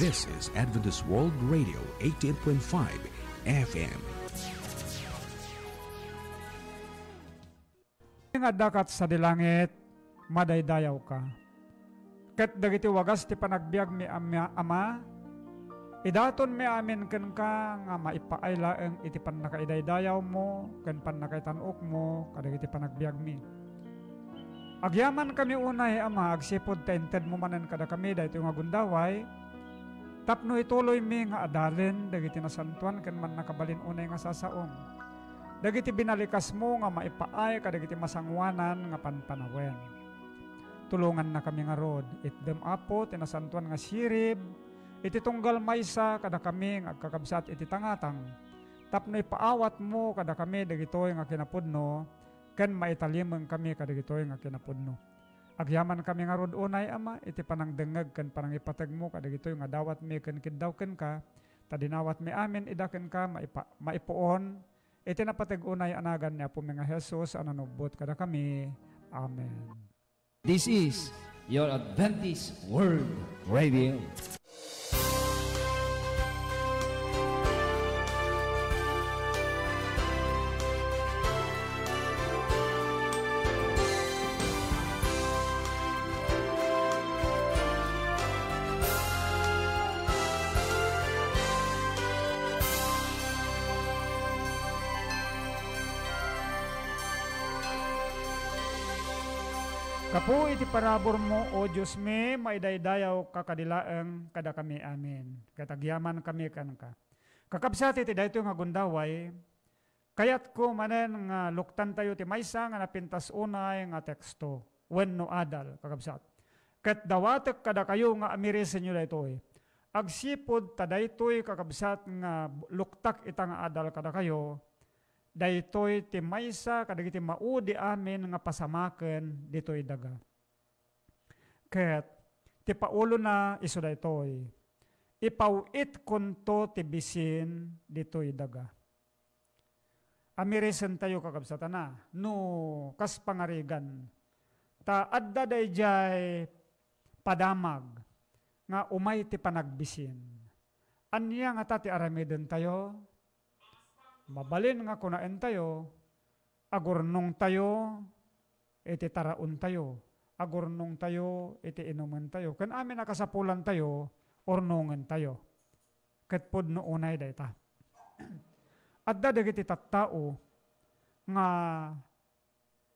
This is Adventist World Radio 88.5 FM. nga dakat sa dilangit, madaydayaw ka. Kat dagiti wagas ti panagbiag mi ama, idaton mi amin ken ka nga maipaaylaeng iti panakaidaydayaw mo ken panakaitanok mo kadagiti panagbiag mi. Agyaman kami unay ama agsipod tented mo manen kada kami dahito nga gundaway tapno ituloy mi nga adalen dagiti nasantuan ken man nakabalin unay nga sasaom. Dagiti binalikas mo nga maipaay kadagiti masangwanan nga panpanawen. Tulungan na kami nga rod. It them apo tinasantuan nga sirib. Iti tunggal maysa kada kami nga agkakabsat iti tangatang. Tapno ipaawat mo kada kami dagitoy nga kinapudno. Ken maitalimeng kami kadagitoy nga kinapudno. Agyaman kami nga rod unay ama iti panangdengeg ken panang ipatag mo kadagitoy nga dawat mi ken kiddaw ken ka. Tadinawat mi amin idaken ka maipa, maipuon Iti napatag-unay anagan niya po mga Jesus, ananubot kada kami. Amen. This is your Adventist World Radio. Iti parabor mo, O Diyos me, maidaydayaw kakadilaeng kada kami amin. Katagyaman kami kan ka. Kakabsat iti dayto nga gundaway, kayat ko manen nga luktan tayo ti maysa nga napintas unay nga teksto. When no adal, kakabsat. Kat dawatek kada kayo nga amirisin nyo daytoy. Agsipod ta daytoy kakabsat nga luktak ita nga adal kada kayo, daytoy ti maysa kadagiti maudi amin nga pasamaken ditoy daga. Ket ti paulo na iso daytoy. Ipawit kunto ti bisin ditoy daga. Amirisen tayo kakabsatan na. No, kas pangarigan. Ta adda dayjay padamag nga umay ti panagbisin. Anya nga ta ti aramiden tayo, Mabalin nga kunain tayo, agurnong tayo, iti taraon tayo. Agurnong tayo, iti inuman tayo. Kan amin nakasapulan tayo, ornongan tayo. Kat pod no unay dayta. At dadagiti tattao, nga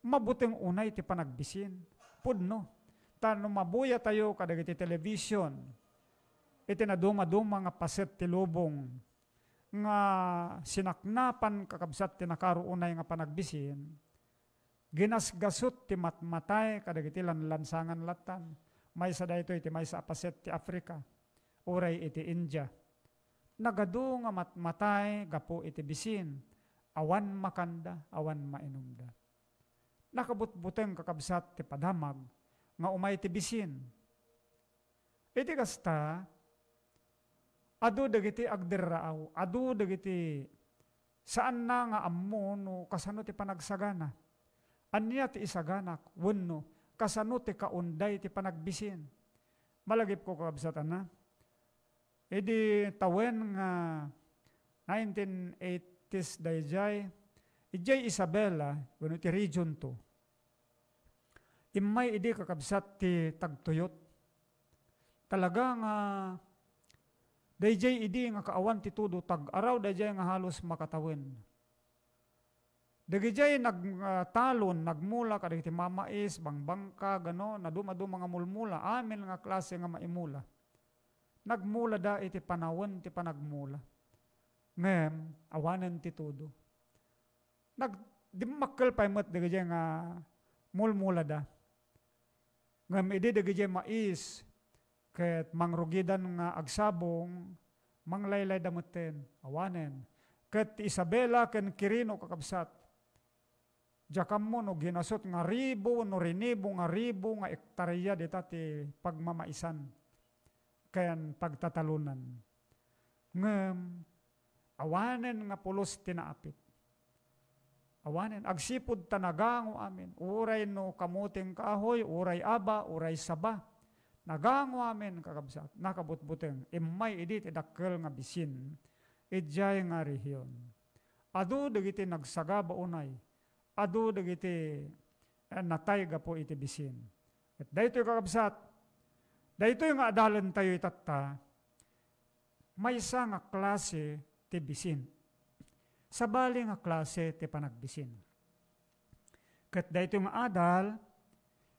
mabuting unay ti panagbisin. Pudno. Tano mabuya tayo kadagiti television. Iti na duma-duma nga paset ti lubong nga sinaknapan kakabsat ti nakaruunay nga panagbisin, ginasgasot ti matmatay kadagiti lansangan latan, may sa dayto iti may sa apaset ti Africa, uray iti India. Nagado nga matmatay gapo iti bisin, awan makanda, awan mainumda. Nakabutbuteng kakabsat ti padamag, nga umay ti bisin. Iti kasta, adu dagiti agderraaw, adu dagiti saan na nga ammo no kasano ti panagsagana. Anya ti isaganak, wenno, kasano ti kaunday ti panagbisin. Malagip ko kabsatan na. Edi tawen nga 1980s dayjay, ijay Isabela, wenno ti region to. Imay idi kakabsat ti tagtuyot. Talaga nga Dayjay idi nga kaawan ti tudo tag araw dayjay nga halos makatawin. Dagijay nagtalon, uh, nagmula kada iti mamais, bangbangka, gano, na dumaduma nga mulmula, amin nga klase nga maimula. Nagmula da iti panawon ti panagmula. Ngem, awanan ti tudo. Nag, di makkel pa imot dagijay nga mulmula da. Ngem, idi dagijay mais, Ket mangrugidan nga agsabong, manglaylay damutin, awanen. Ket Isabela ken Kirino kakabsat. Jakam mo no ginasot nga ribo no rinibo nga ribo nga ektarya dita ti pagmamaisan. Kayan pagtatalunan. Ngem, awanen nga pulos tinaapit. Awanen, agsipod tanagango amin. Uray no kamuting kahoy, uray aba, uray saba Nagangwa amin kakabsat, nakabutbuteng, imay edit edakkel nga bisin, idjay nga rehiyon. Adu dagiti nagsaga unay, adu dagiti eh, natay ga po iti bisin. At daytoy kakabsat, daytoy nga adalan tayo itatta, may isa nga klase ti bisin. Sabali nga klase ti panagbisin. Kat daytoy nga adal,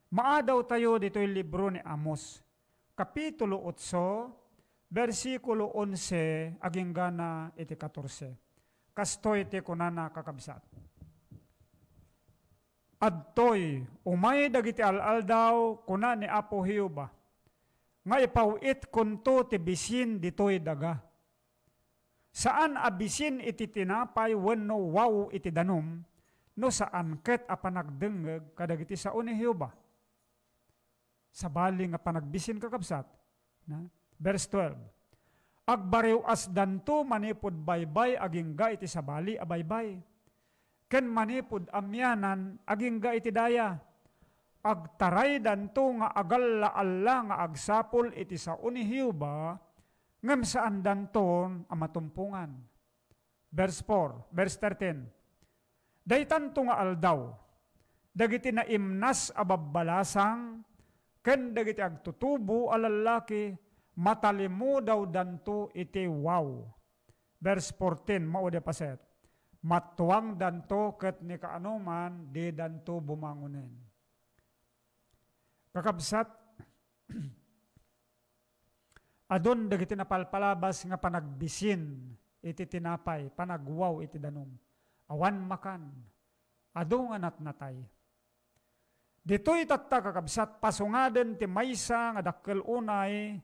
Maadaw tayo dito yung libro ni Amos, Kapitulo 8, versikulo 11, aging gana iti 14. Kastoy ti kunana kakabsat. Adtoy, umay dagiti alal daw kuna ni Apo Hiuba, nga ipawit kunto ti bisin ditoy daga. Saan abisin iti tinapay wenno wow iti danom, no saan ket apanagdengeg kadagiti sa ni Hiuba sa bali nga panagbisin kakabsat. Na? Verse 12. Agbariw as danto manipod baybay aging ga iti sabali abaybay. Ken manipod amyanan aging ga iti daya. Agtaray danto nga agalla alla nga agsapol iti sa unihiw ba ngem saan danton amatumpungan. Verse 4, verse 13. Daytanto nga aldaw, dagiti na imnas ababbalasang ken dagiti agtutubo a lalaki matalimu daw danto iti wow. Verse 14, mao de paset. Matuwang danto ket ni kaanuman di danto bumangunen. Kakabsat, adon dagiti napalpalabas nga panagbisin iti tinapay, panagwaw iti danum. Awan makan, ado nga natnatay Dito'y tatta kakabsat pasungaden ti maysa nga dakkel unay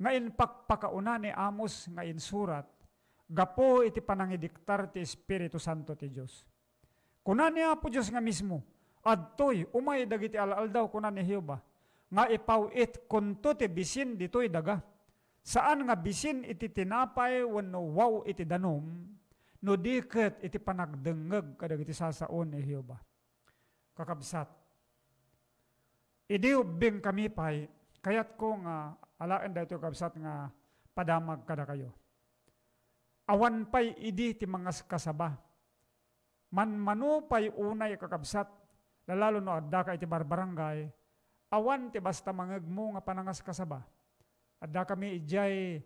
nga inpakpakauna ni Amos nga insurat gapo iti panangidiktar ti Espiritu Santo ti Dios. Kuna niya po Diyos nga mismo, adtoy umay dagiti alal daw kuna ni Hioba, nga ipawit kunto ti bisin dito'y daga. Saan nga bisin iti tinapay wenno wow iti danom, no diket iti panagdengeg kadagiti sasaon ni Hioba. Kakabsat, Idi ubing kami pay, kayat ko nga alaan dito kabsat nga padamag kada kayo. Awan pay idi ti mga kasaba. Man manu pay unay kakabsat, lalalo no adda ka iti barbarangay, awan ti basta mangagmo nga panangas kasaba. Adda kami ijay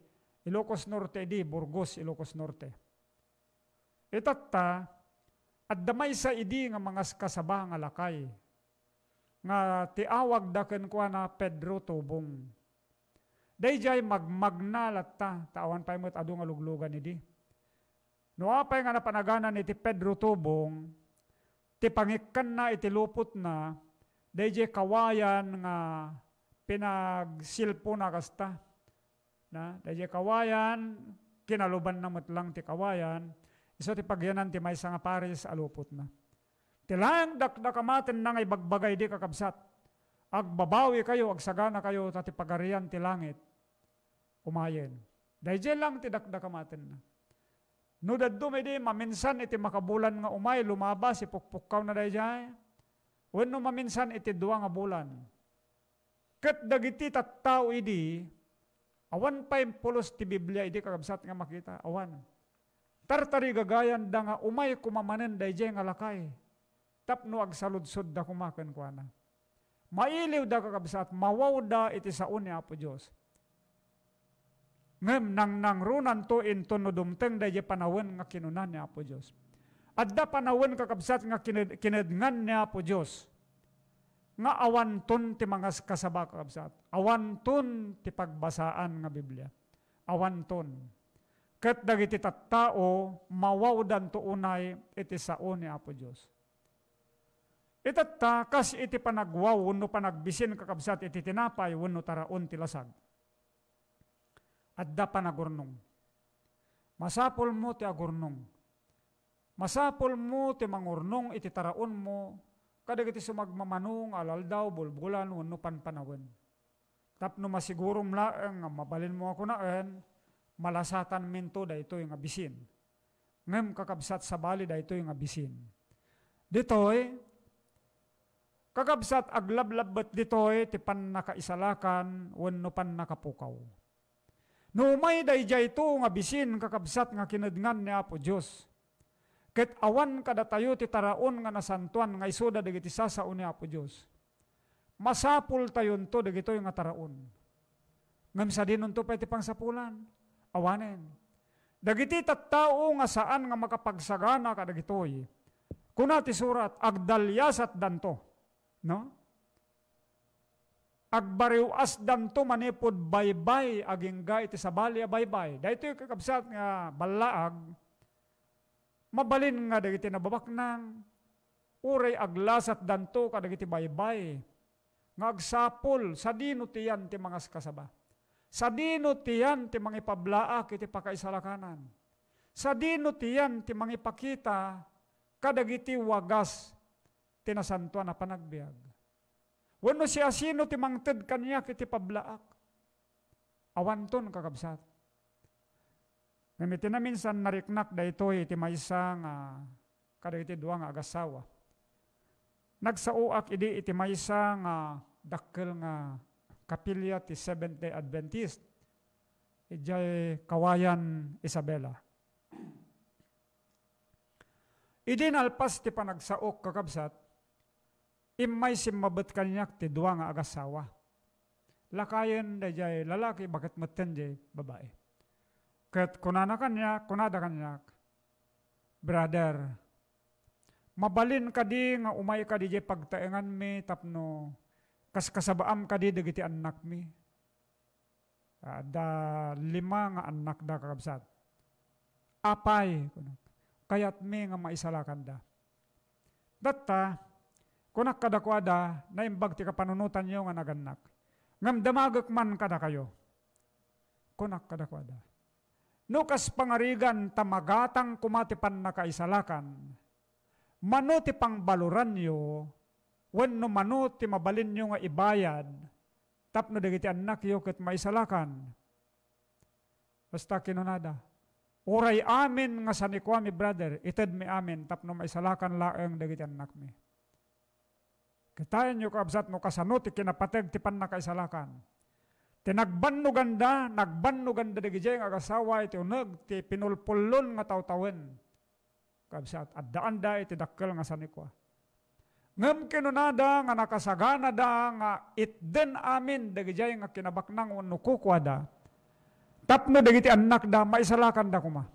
Ilocos Norte di, Burgos, Ilocos Norte. Itatta, adda may sa idi nga mga kasaba nga lakay, nga tiawag daken kwa na Pedro Tubong. Dayjay magmagna latta, tawan pa mo't adu nga luglugan ni No apay nga napanaganan iti Pedro Tubong, ti pangikan na iti lupot na, dayjay kawayan nga pinagsilpo na kasta. Na, dayjay kawayan, kinaluban na lang ti kawayan, iso ti pagyanan ti may nga pares alupot na. Tilang dakdakamaten na ngay bagbagay di kakabsat. Agbabawi kayo, agsagana kayo, tati pagarian ti langit. Umayen. Dahil lang ti dakdakamaten na. No daddo may di, maminsan iti makabulan nga umay, lumabas, ipukpukaw na dahil When no maminsan iti dua nga bulan. Kat dagiti tattao idi, awan pa pulos ti Biblia, idi kakabsat nga makita, awan. Tartari gagayan da nga umay kumamanen dahil nga lakay tapno agsaludsod da kumakan ko na. Mailiw da kakabsat, mawaw da iti sa ni Apo Diyos. Ngem nang nang runan to into no dumteng da panawen nga kinunan ni Apo Diyos. At da panawen kakabsat nga kined, kinedngan ni Apo Diyos. Nga awanton ti mga kasaba kakabsat. Awanton ti pagbasaan nga Biblia. Awanton. Kat dagiti tattao, mawawdan to unay iti sao ni Apo Diyos. Itatta, kas iti panagwaw, wano panagbisin kakabsat iti tinapay, wano taraon ti lasag. Adda panagurnong. Masapol mo ti agurnong. Masapol mo ti mangurnong iti taraon mo, kadag iti sumagmamanong alaldaw, bulbulan, wano panpanawen. Tapno masigurom laeng, mabalin mo ako naan, malasatan minto da ito yung abisin. Ngem kakabsat sa bali da ito yung abisin. Ditoy, Kakabsat aglablabat ditoy ti pan nakaisalakan wenno pan nakapukaw. No may dayjay to nga bisin kakabsat nga kinadngan ni Apo Dios. Ket awan kada tayo ti taraon nga nasantuan nga isuda dagiti sasao ni Apo Dios. Masapul tayon to dagitoy nga taraon. Ngam sa dinon to pati pangsapulan. Awanen. Dagiti tattao nga saan nga makapagsagana kadagitoy. Kuna ti surat agdalyasat danto No? Agbariw asdan to manipod baybay aging ga iti sabali a baybay. Dahito yung kakabsat nga balaag, mabalin nga dagiti nababaknang, uray aglasat danto kadagiti baybay, nga agsapol, sa dino tiyan ti mga kasaba. Sa dino tiyan ti mga ipablaak iti pakaisalakanan. Sa dino tiyan ti mga ipakita kadagiti wagas tinasantuan na panagbiag. Wano siya sino ti mangted kanya kiti pablaak. Awanton kakabsat. Ngamiti na minsan nariknak da ito iti maysa nga kada iti duwa nga agasawa. Nagsauak idi iti maysa nga dakkel nga kapilya ti Seventh-day Adventist. Ijay kawayan Isabela. Idi nalpas ti panagsaok kakabsat, Imay simabot kanyak ti duwa nga agasawa. Lakayan da jay lalaki, bakit maten jay babae. Kat kunana kanya, kunada kanyak, brother, mabalin ka di nga umay ka di jay pagtaengan mi tapno kas kasabaam ka di dagiti anak mi. Uh, da lima nga anak da kakabsat. Apay, kayat mi nga maisalakan da. Datta, Kunak kadakwada, na imbag ti kapanunutan nyo nga naganak. Ngam damagak man kada kayo. Kunak kadakwada. Nukas pangarigan tamagatang kumatipan na kaisalakan. Mano ti pangbaluran nyo, when no mano ti mabalin nyo nga ibayad, tapno dagiti anak yo ket maisalakan. Basta kinunada. Uray amin nga sanikwami brother, ited mi amin tapno maisalakan laeng dagiti anak mi. Kitayan nyo kabsat no kasano ti kinapateg ti pan nakaisalakan. Tinagban no ganda, nagban no ganda di gijay nga kasawa iti unag ti pinulpulon nga tawtawen. Kabsat, at daan da iti dakkel nga sanikwa. Ngem kinunada nga nakasagana da nga itden amin dagijay nga kinabaknang unukukwa da. Tapno dagiti anak da maisalakan da kuma.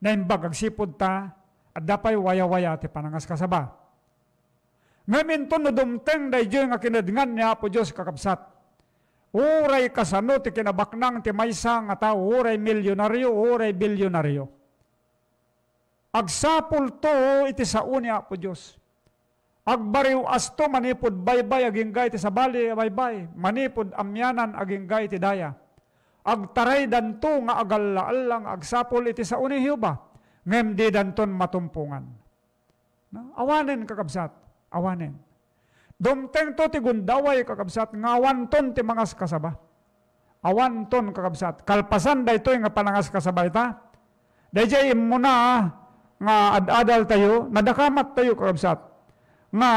Naimbag agsipod ta at dapay waya-waya ti panangas kasaba. Ngamin to no dumteng day nga kinadngan niya po Diyos kakabsat. Uray kasano ti kinabaknang ti maysa nga tao, uray milyonaryo, uray bilyonaryo. Agsapul to iti sa unya po Diyos. Agbariw asto manipod baybay aging gay ti sabali baybay, manipod amyanan aging gay ti daya. Agtaray danto nga agallaalang agsapul iti sa uni Hiuba, ngem di danton matumpungan. No? Awanen kakabsat awanen. Dumteng to ti gundaway kakabsat, ngawanton ti mangas kasaba. Awanton kakabsat. Kalpasan da ito nga panangas kasaba ita. Dayjay muna nga ad-adal tayo, nadakamat tayo kakabsat. Nga,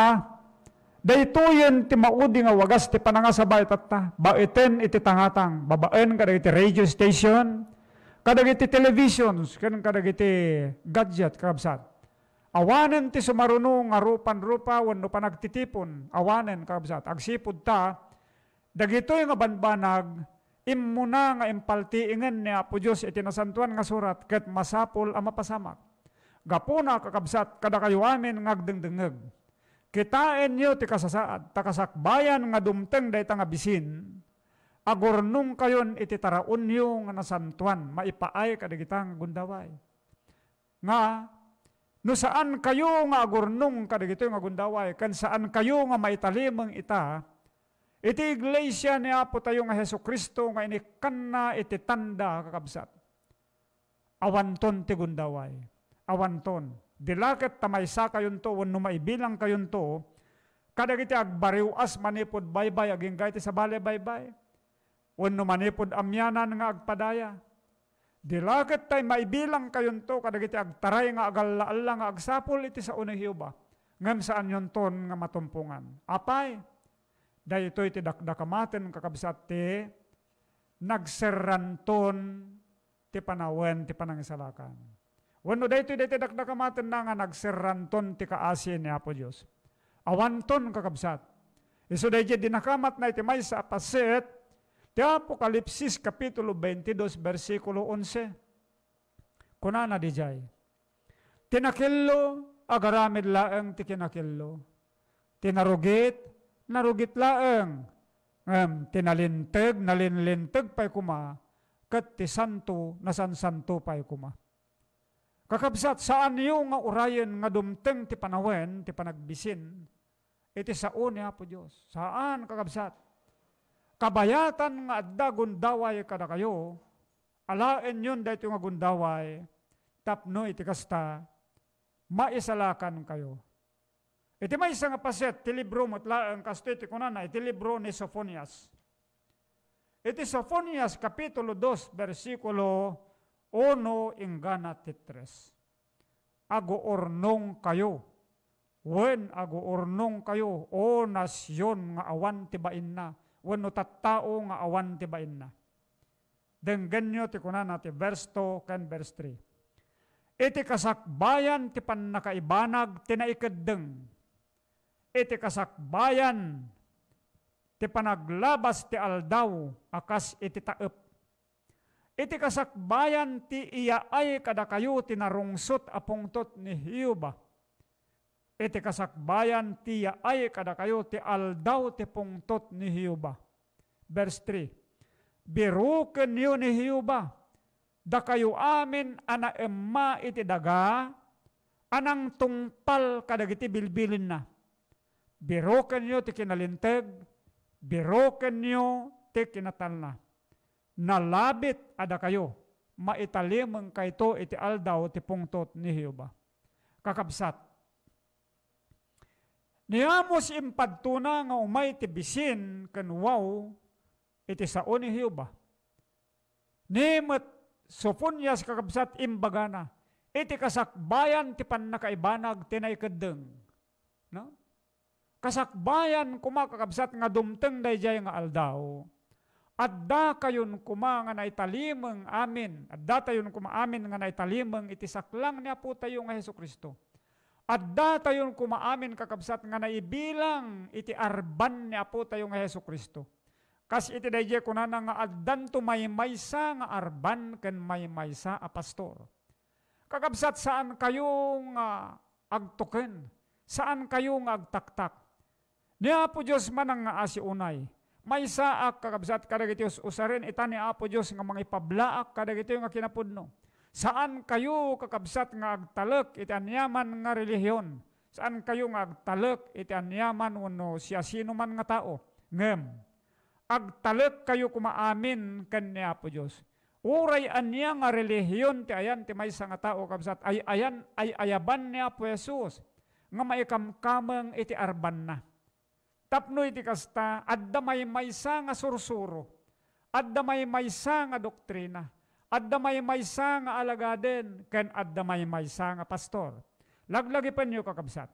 daytoyen ti maudi nga wagas ti panangasaba itatta. Baiten iti tangatang, babaen kada iti radio station, kada iti televisions, kada iti gadget kakabsat Awanen ti sumaruno nga rupan-rupa wano pa nagtitipon. Awanen kabsat. Agsipod ta, dagitoy nga banbanag, immuna nga impaltiingan ni Apo Diyos iti nasantuan nga surat ket masapol ang mapasamak. Gapuna kakabsat kada kayo amin ngagdengdengeg. Kitain nyo ti kasasaad, takasakbayan nga dumteng day nga bisin, agurnong kayon iti taraon nyo nga nasantuan, maipaay kadigitang gundaway. Nga, No saan kayo nga agurnong kadagito nga gundaway, kan saan kayo nga maitalimang ita, iti iglesia ni Apo tayo nga Heso Kristo nga inikan na iti tanda kakabsat. Awanton ti gundaway. Awanton. Dilaket tamaysa kayon to, wano maibilang kayon to, kadagiti agbariw as manipod baybay, aging gaiti sa bale baybay. Wano manipod amyanan nga agpadaya Dilakit tay maibilang kayon to kadagiti agtaray nga agalaala nga agsapol iti sa unay Hiuba. ngem saan yon ton nga matumpungan. Apay, daytoy ti dakdakamaten kakabsat ti nagserranton ti panawen ti panangisalakan. Wano daytoy daytoy dakdakamaten na nga nagserranton ti kaasin ni Apo Dios. Awanton kakabsat. Iso daytoy dinakamat na iti may sa apaset ti Apokalipsis kapitulo 22 versikulo 11. Kunana di jay. Tinakillo agaramid laeng ti kinakillo. Tinarugit, narugit laeng. Um, tinalinteg, nalinlinteg pa'y kuma, kat ti santo, nasansanto pa'y kuma. Kakabsat, saan niyo nga urayan nga dumteng ti panawen, ti panagbisin, iti sao ni Apo Diyos. Saan, kakabsat? Kabayatan nga adda gundaway kada kayo, alaen yun dahito nga gundaway, tapno iti kasta, maisalakan kayo. Iti may isang paset, ti libro ang kasto iti kunana, iti libro ni Sophonias. Iti Sophonias, kapitulo 2, versikulo 1, ingana titres. Ago ornong kayo, wen ago ornong kayo, o nasyon nga awan tibain na, wen no tattao nga awan tibain na. Denggan nyo ti kunana ti verse 2 kan verse 3 iti kasakbayan ti pannakaibanag tinaikadeng. Iti kasakbayan ti panaglabas ti aldaw akas iti taep. Iti kasakbayan ti iyaay kada kayo tinarungsot apungtot ni Hiuba. Iti kasakbayan ti iyaay kada kayo ti aldaw ti pungtot ni Hiuba. Verse 3. Biruken niyo ni Hiuba da kayo amin ana emma iti daga, anang tungpal kadagiti bilbilin na. Biroken nyo ti kinalinteg, biroken nyo ti kinatal na. Nalabit ada kayo, maitalimang kayto iti aldaw ti pungtot ni Hiuba. Kakabsat, Niyamos impadtuna nga umay ti bisin ken wow iti sao ni Hiuba. Nimet Soponyas kakabsat imbagana. Iti kasakbayan ti pannakaibanag tinaykadeng. No? Kasakbayan kuma nga dumteng dayjay nga aldaw. Adda kayon kuma nga naitalimeng amin. Adda tayon kuma amin nga naitalimeng iti saklang niya po tayo nga Heso Kristo. Adda tayon kuma amin kakabsat nga naibilang iti arban niya po tayo nga Heso Kristo Kas iti dayjay kunana nga addan to may maysa nga arban ken may maysa a pastor. Kakabsat saan kayo nga agtuken? Saan kayo nga agtaktak? Niya po Diyos man ang asi unay. May saak kakabsat kadagiti usarin ita ni Apo Diyos nga mga ipablaak kadagiti nga kinapudno. Saan kayo kakabsat nga agtalek iti anyaman nga relihiyon? Saan kayo nga agtalek iti anyaman uno siya sino man nga tao? Ngem, agtalek kayo kumaamin kanya po Diyos. Uray anya nga relihiyon ti ayan ti may nga tao kabsat ay ayan ay ayaban niya po Jesus nga maikamkamang iti arban na. Tapno iti kasta adda may maysa nga sursuro. Adda may maysa nga doktrina. Adda may maysa nga alagaden ken adda may maysa nga pastor. Laglagi pa niyo kakabsat.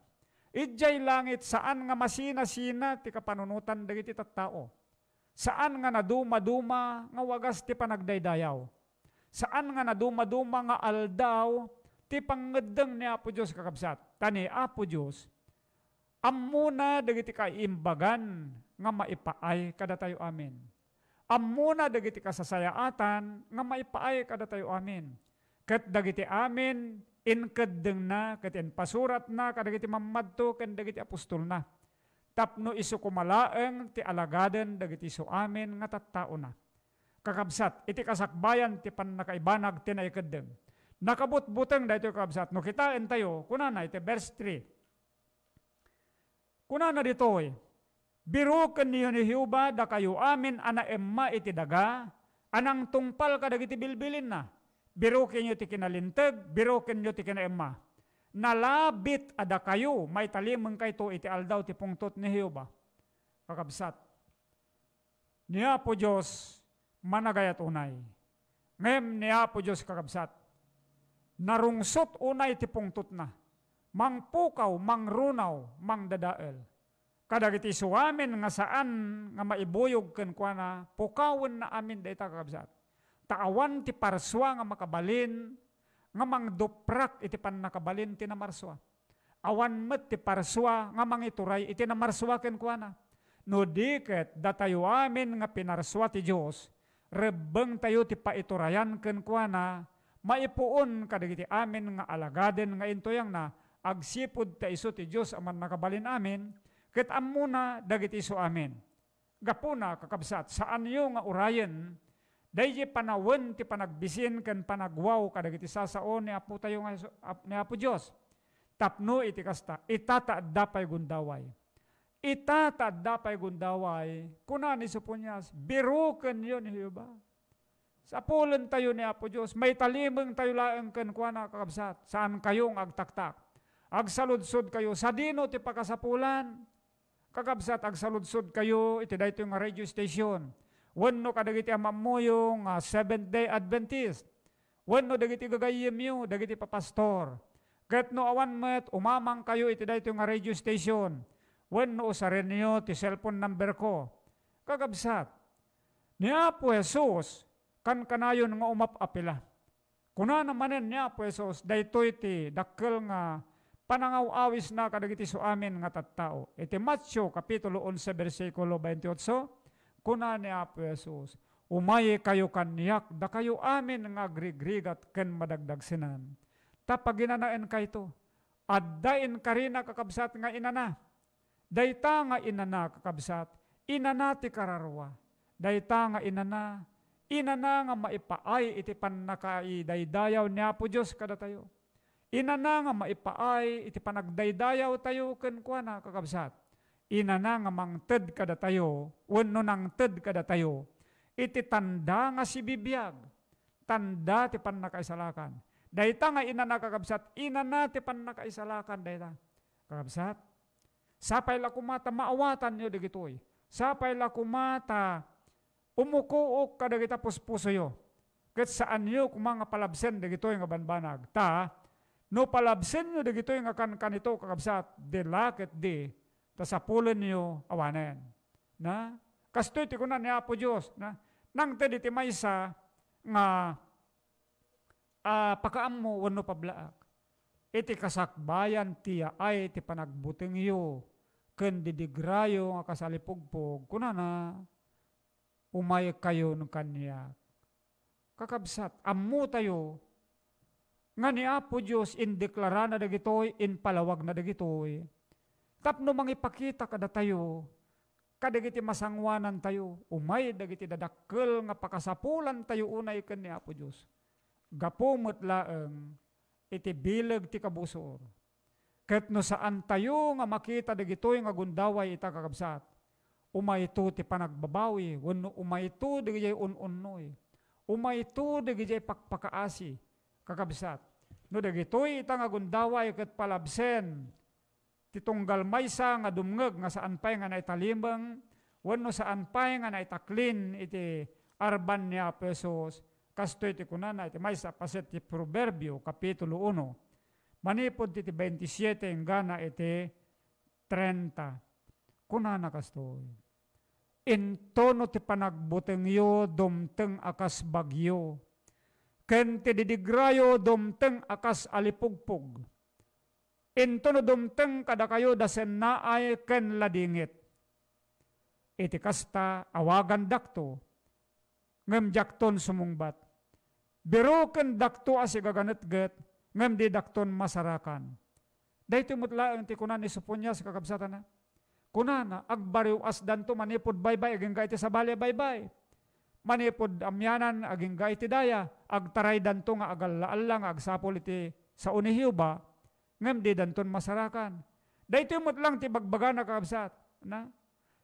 Ijay langit saan nga masina-sina ti kapanunutan dagiti tattao Saan nga naduma-duma nga wagas ti panagdaydayaw? Saan nga naduma-duma nga aldaw ti pangadeng ni Apo Diyos kakabsat? Tani Apo Diyos, amuna dagiti kaimbagan nga maipaay kada tayo amin. Amuna dagiti kasasayaatan nga maipaay kada tayo amin. Kat dagiti amin, inkadeng na, kat pasurat na, kadagiti mamadto, kat dagiti apostol na tapno iso kumalaeng ti alagaden dagiti iso amin nga tattao na. Kakabsat, iti kasakbayan ti pannakaibanag ti naikadeng. Nakabutbuteng da ito kakabsat. No kitain tayo, kunana iti verse 3. Kunana dito eh, Biruken niyo ni Hiuba da kayo amin ana emma iti daga, anang tungpal ka dagiti bilbilin na. Biruken niyo ti kinalinteg, biruken niyo ti kinaemma nalabit ada kayo, may talimang kay iti aldaw ti pungtot ni Jehovah. Kakabsat. Niya po Diyos, managayat unay. Ngem niya po Diyos kakabsat. Narungsot unay ti pungtot na. mangpukaw, mangrunaw, mangdadael. Kadagiti suamin nga saan nga maibuyog ken kuana, pukawon na amin dayta kakabsat. Taawan ti parswa nga makabalin, nga mangduprak iti pan nakabalin ti namarswa. Awan met ti parswa nga mangituray iti namarswa ken kuana. No diket datayo amin nga pinarswa ti Dios, rebeng tayo ti paiturayan ken kuana, maipuon kadagiti amin nga alagaden nga intoyang na agsipod ta iso ti Dios aman nakabalin amin, ket amuna dagiti iso amin. Gapuna kakabsat, saan yo nga urayen, Dayji panawon ti panagbisin ken panagwaw kadagiti sasaon ni Apo tayo nga ni Apo Dios. Tapno iti kasta itataad dapay gundaway. Itataad dapay gundaway kuna ni supunyas biruken yon ni Jehova. Sa tayo ni Apo Dios may talimeng tayo laeng ken kuana kakabsat. Saan kayong agtaktak? Agsaludsod kayo sa dino ti pakasapulan. Kakabsat agsaludsod kayo iti dayto nga radio station Wano kadagiti amamuyo nga Seventh-day Adventist. Wano dagiti gagayim yu, dagiti papastor. Kat no awan met, umamang kayo iti dahito nga radio station. Wano usarin niyo ti cellphone number ko. Kagabsat. Ni Apo Jesus, kan kanayon nga umapapila. Kuna namanen ni Apo Jesus, dayto iti dakkel nga panangaw-awis na kadagiti so amin nga tattao. Iti Matthew, Kapitulo 11, versikulo 28, kuna ni Apo Jesus, umaye kayo kanyak, da kayo amin nga agrigrigat ken madagdag sinan. Tapag ginanaen ka ito, addain ka rin kakabsat nga inana. Dayta nga inana kakabsat, inana ti kararwa. Dayta nga inana, inana nga maipaay iti pannakai daydayaw ni Apo Diyos kada tayo. Inana nga maipaay iti panagdaydayaw tayo ken kuana kakabsat ina na nga mangted kada tayo, wano nang ted kada tayo, iti tanda nga si bibiyag, tanda ti pan nakaisalakan. Dayta nga ina nakakabsat, ina na ti pan nakaisalakan, dayta. Kakabsat, sapay la kumata, maawatan nyo digitoy. Sapay la kumata, umukuok kada kita puspuso yo. Kat saan nyo kumanga palabsen digitoy nga banbanag. Ta, no palabsen nyo digitoy nga kan kanito kakabsat, dilakit di, ta sa pulen niyo awanen. Na? Kastoy ti kunan ni Apo Diyos. Na? Nang tedi ti maysa nga uh, pakaam mo wano pablaak. Iti kasakbayan tiya ay ti panagbuting iyo. Ken didigrayo nga kasalipugpog. Kunana, umay kayo ng kanya. Kakabsat, ammo tayo, nga ni Apo Diyos in deklara na dagitoy, in palawag na dagitoy, Tapno mangipakita kada tayo, kadagiti masangwanan tayo, umay dagiti dadakkel nga pakasapulan tayo unay ken ni Apo Dios. Gapumot laeng iti bileg ti kabusor. Ket no saan tayo nga makita dagitoy nga gundaway ita kakabsat. Umay ito ti panagbabawi, wenno umay ito digijay un-unnoy. Umay ito digijay pakpakaasi, kakabsat. No dagitoy ita nga gundaway ket palabsen, titunggal maysa nga dumngeg nga saan pay nga naitalimbang, wano saan pay nga naitaklin iti arban niya pesos, kasto iti kunana iti maysa paset ti Proverbio, Kapitulo 1. Manipod iti 27 ang gana iti 30. Kunana kasto. Intono ti panagbuteng yo dumteng akas bagyo. Ken ti didigrayo dumteng akas alipugpug Into no dumteng kada kayo dasen na ay ken ladingit. Iti kasta awagan dakto, ngem jakton sumungbat. Biro ken dakto as igaganetget, ngem di dakton masarakan. Dahito mutla ti kunan isupunya sa kakabsatan na. Kunana, agbariw as danto manipod baybay, aging iti sa bali baybay. Manipod amyanan, aging iti daya, agtaray danto nga agal agsapol iti sa unihiw ba, ngem di danton masarakan. Dahito mo lang ti bagbaga na kakabsat. Na?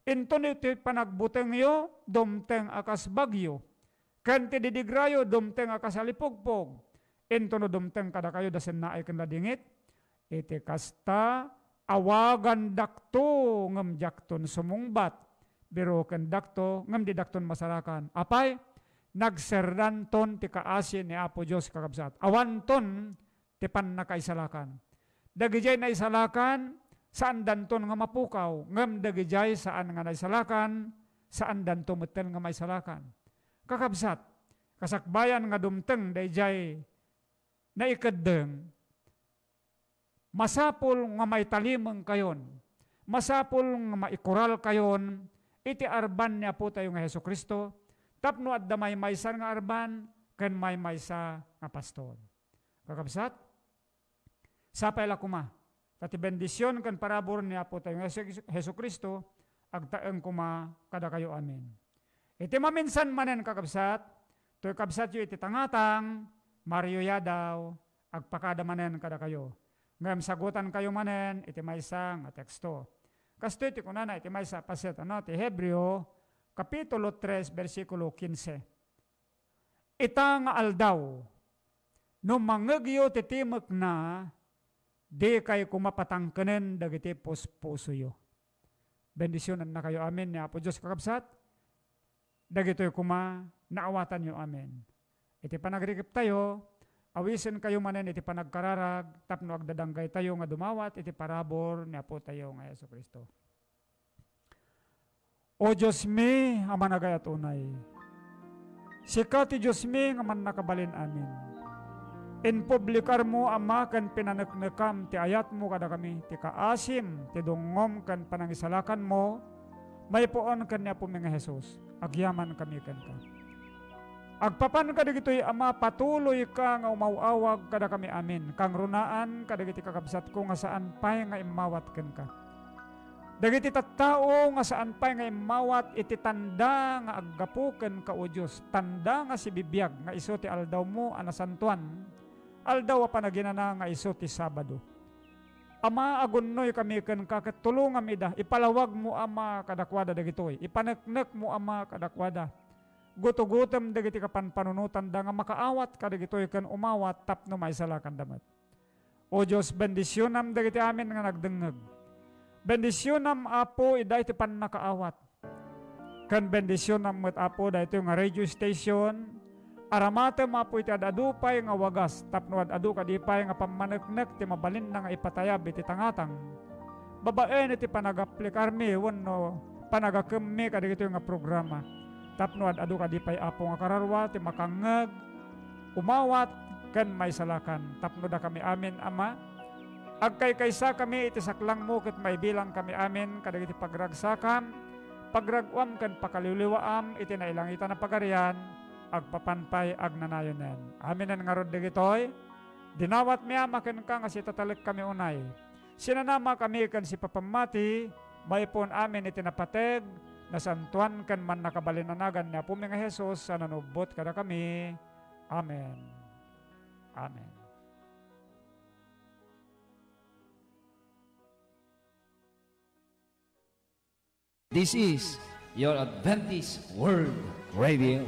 Ito ni ti panagbuteng yo, dumteng akas bagyo. Kan ti didigrayo, dumteng akas alipugpog. Ito no dumteng kada kayo dasen na ay dingit. Iti kasta, awagan dakto ngem jakton sumungbat. Pero ken dakto ngem di dakton masarakan. Apay, nagserdanton ti kaasin ni Apo Diyos kakabsat. Awanton ti pan nakaisalakan dagijay na isalakan, saan danton nga mapukaw, ngam dagijay saan nga naisalakan, saan danto metel nga maisalakan. Kakabsat, kasakbayan nga dumteng dayjay na ikadeng, masapol nga may kayon, masapol nga maikural kayon, iti arban niya po tayo nga Heso Kristo, tapno at damay maysan nga arban, ken may maysa nga pastor. Kakabsat, sapay la kuma, Tati bendisyon kan parabor niya po tayo Heso Kristo, agtaeng kuma kada kayo amin. Iti maminsan manen kakabsat, to kabsat yu iti tangatang, Mario Yadaw, agpakada manen kada kayo. Ngayam sagutan kayo manen, iti maysa nga teksto. Kasto iti kunana, iti maysa paset, ano, iti Hebreo, Kapitulo 3, versikulo 15. Ita nga aldaw, no mangagyo titimak na, di kay kumapatangkanen dagiti puspuso yo. Bendisyonan na kayo amin ni Apo Diyos kakabsat. Dagito'y kuma naawatan yo amin. Iti panagrikip tayo, awisin kayo manen iti panagkararag, tapno agdadanggay tayo nga dumawat, iti parabor ni Apo tayo nga Yeso Kristo. O Diyos mi, aman nagayat unay. Sika ti Diyos mi, nga man nakabalin amin. In publikar mo, Ama, kan pinanaknakam, ti ayat mo kada kami, ti kaasim, ti dungom, kan panangisalakan mo, may poon kan niya po mga Jesus, agyaman kami kan ka. Agpapan ka dagitoy ama patuloy ka nga umawawag kada kami amin. Kang runaan kada giti kakabsat ko nga saan pay nga imawat ken ka. Dagiti tattao nga saan pay nga imawat iti tanda nga aggapuken ka o Dios. Tanda nga si bibiyag nga iso ti aldaw mo anasantuan. Aldaw pa naginana nga iso ti Sabado. Ama agunnoy kami ken ka ket tulungan mi da ipalawag mo ama kadakwada dagitoy. Ipaneknek mo ama kadakwada guto-gutom dagiti kapan panunutan da nga makaawat kadagitoy kan umawat tapno maisalakan damat. O Diyos, bendisyonam dagiti amin nga nagdengeg. Bendisyonam apo iday ti pan nakaawat. Kan bendisyonam met apo da ito nga radio station, aramatem apo iti adadupay nga wagas, tapno adadu kadipay nga pamaneknek ti mabalin nga ipatayab iti tangatang. Babaen iti panagaplikarmi, wano panagakemi kadagito nga programa tapno ad adu kadi pay apo nga kararwa ti makangeg umawat ken may salakan. Tapno da kami amin ama. Agkay kaysa kami iti saklang mo ket may bilang kami amin. Kadagiti pagragsakam pagragwam ken pakaliwliwaam iti nailangita na pagarian agpapanpay agnanayonen amin nga rod dagitoy dinawat mi ama ken ka nga si kami unay. Sinanama kami ken si papamati may pon amin iti napateg nasantuan kan man nakabalinanagan na po mga Jesus sa nanubot kada kami. Amen. Amen. This is your Adventist World Radio